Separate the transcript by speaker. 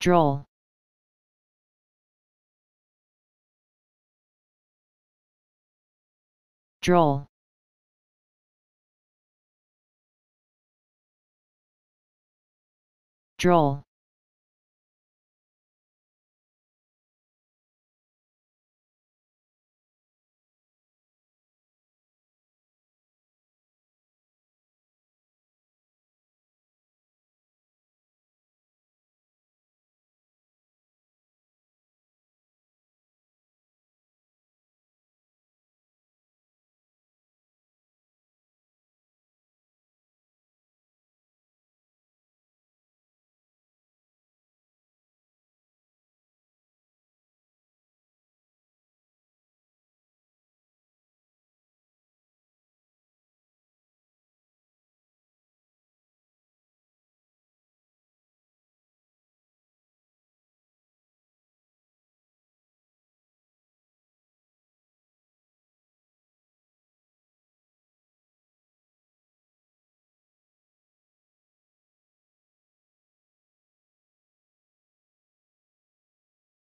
Speaker 1: droll. Droll. Droll.